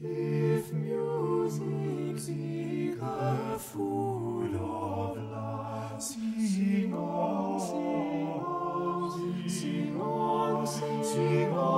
If music be the food of love, sing on, sing on, sing on, sing on. Sing on.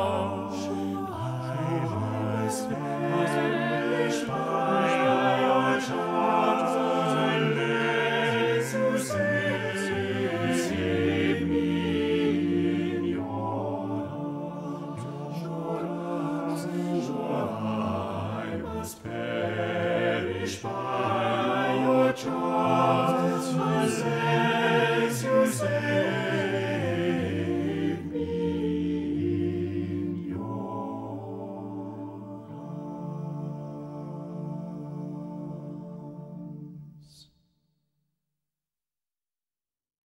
By your child,